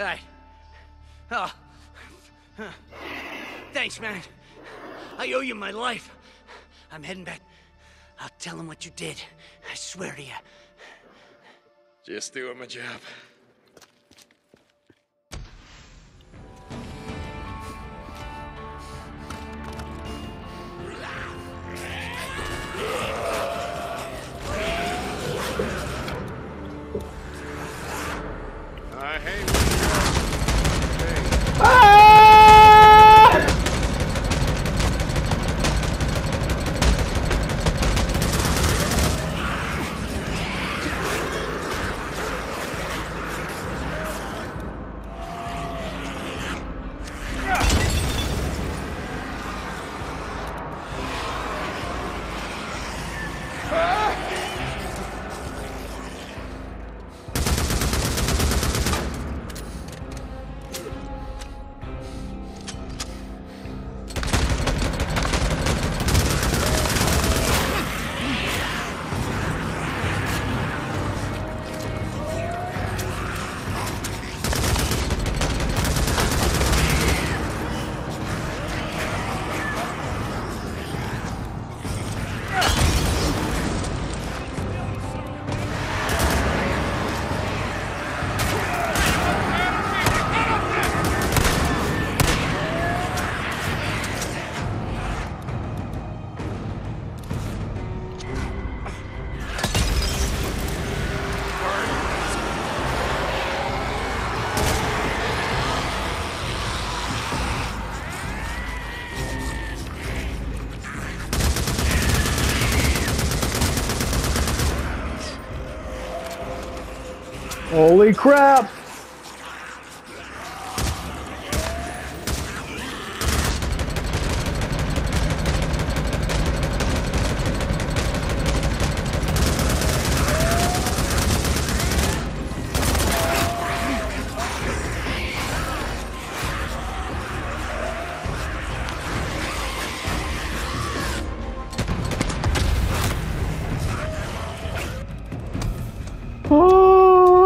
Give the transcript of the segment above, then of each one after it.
Alright. Oh. Thanks, man. I owe you my life. I'm heading back. I'll tell him what you did. I swear to you. Just doing my job. Holy crap! Oh.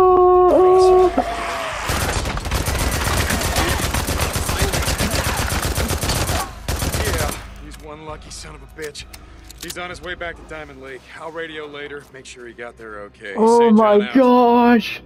Yeah, he's one lucky son of a bitch. He's on his way back to Diamond Lake. I'll radio later. Make sure he got there okay. Oh St. my John out. gosh!